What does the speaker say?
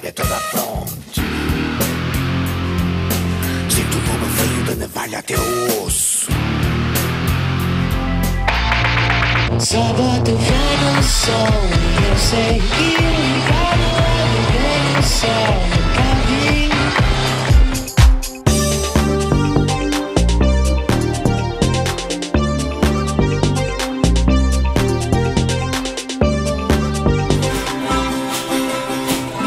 to é toda front. Sinto o fogo frio da navalha até o osso. Só bota o pé no sol. Eu sei que o ligado é do bem sol.